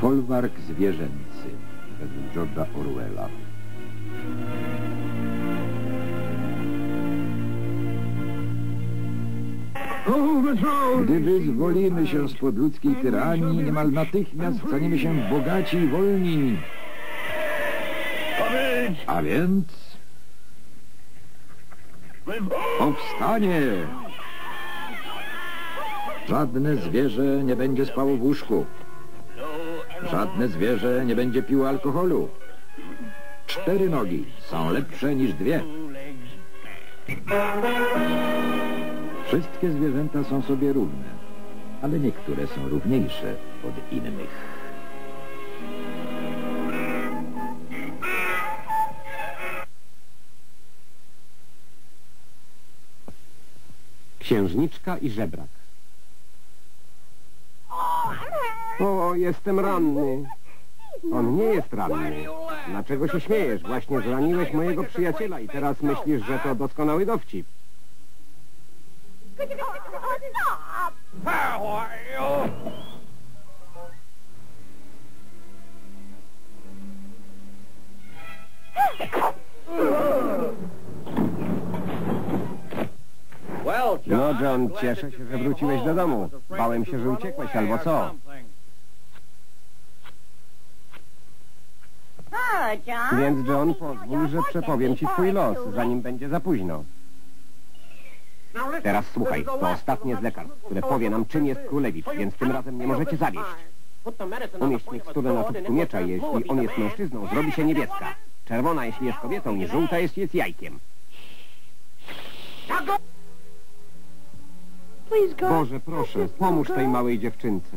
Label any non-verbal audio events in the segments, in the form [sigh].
Folwark zwierzęcy według George'a Orwella. Gdy wyzwolimy się spod ludzkiej tyranii, niemal natychmiast staniemy się bogaci i wolni. A więc... Powstanie! Żadne zwierzę nie będzie spało w łóżku. Żadne zwierzę nie będzie piło alkoholu. Cztery nogi są lepsze niż dwie. Wszystkie zwierzęta są sobie równe, ale niektóre są równiejsze od innych. Księżniczka i żebrak. O, jestem ranny. On nie jest ranny. Dlaczego się śmiejesz? Właśnie zraniłeś mojego przyjaciela i teraz myślisz, że to doskonały dowcip. No, John, cieszę się, że wróciłeś do domu. Bałem się, że uciekłeś, albo co? Więc, John, pozwól, że przepowiem ci twój los, zanim będzie za późno. Teraz słuchaj, to ostatnie z lekarstw, które powie nam, czym jest królewicz, więc tym razem nie możecie zawieść. Umieść miksturę na czubku miecza, jeśli on jest mężczyzną, zrobi się niebieska. Czerwona, jeśli jest kobietą, i żółta, jeśli jest jajkiem. Boże, proszę, pomóż tej małej dziewczynce.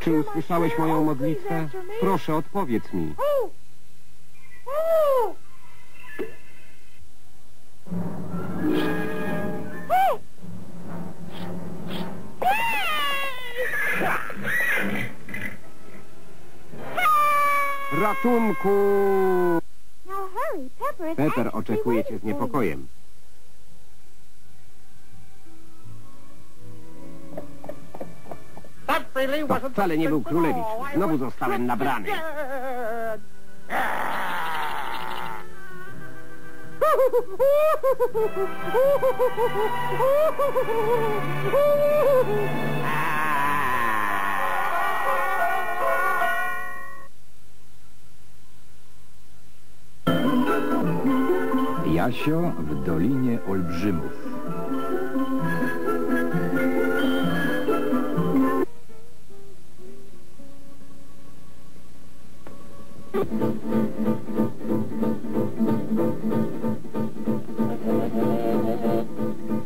Czy usłyszałeś moją modlitwę? Proszę, odpowiedz mi. Ratunku! Pepper oczekuje cię z niepokojem. To wcale nie był królewicz. Znowu zostałem nabrany. Jasio w Dolinie Olbrzymów. Thank [laughs] you.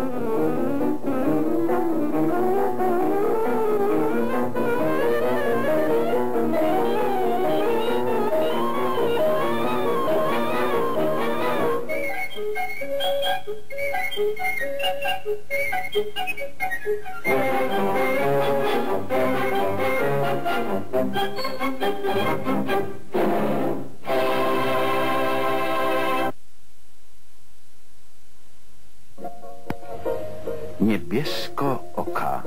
Niebiesko oka.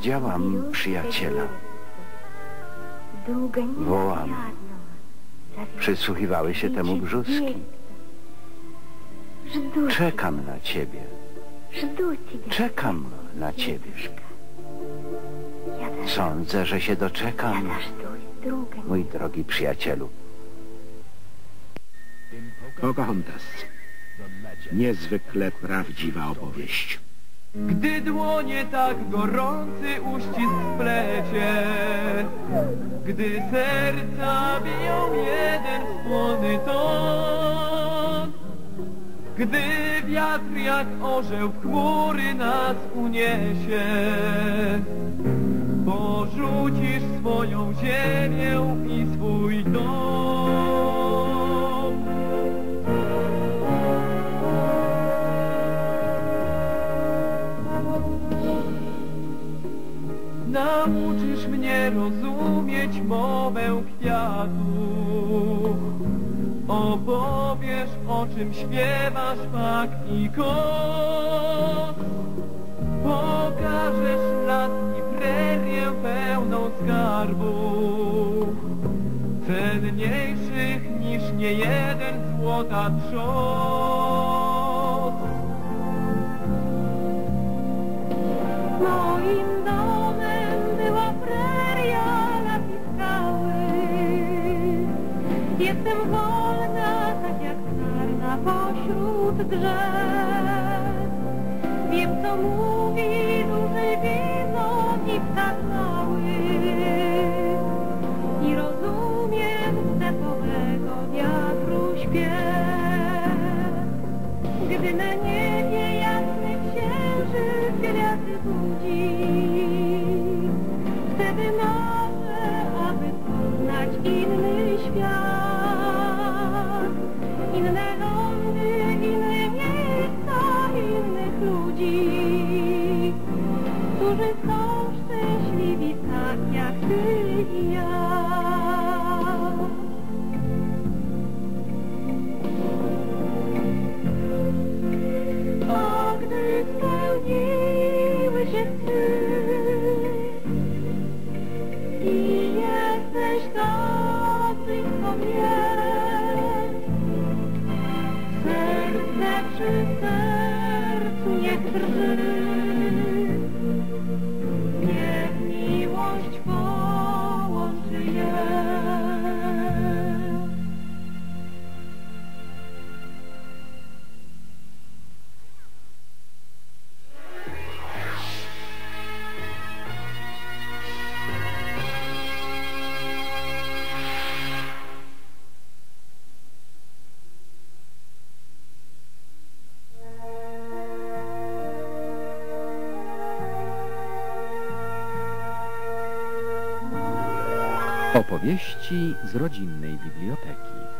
widziałam przyjaciela. Wołam. Przysłuchiwały się temu brzuski. Czekam na ciebie. Czekam na ciebie. Sądzę, że się doczekam, mój drogi przyjacielu. Pocahontas. Niezwykle prawdziwa opowieść. Gdy dłonie tak gorący uścisk splecie Gdy serca biją jeden wspólny ton Gdy wiatr jak orzeł w chmury nas uniesie Porzucisz swoją ziemię i swój dom Nauczysz mnie rozumieć mowę kwiatów Opowiesz o czym śpiewasz fakt i kot. Pokażesz las i prerię pełną skarbów Cenniejszych niż niejeden złota trzon Jestem wolna, tak jak sarna pośród drzew. Wiem, co mówi duży winok i ptak mały. I rozumiem stepowego wiatru śpiew. Gdy na niebie Surika Opowieści z rodzinnej biblioteki.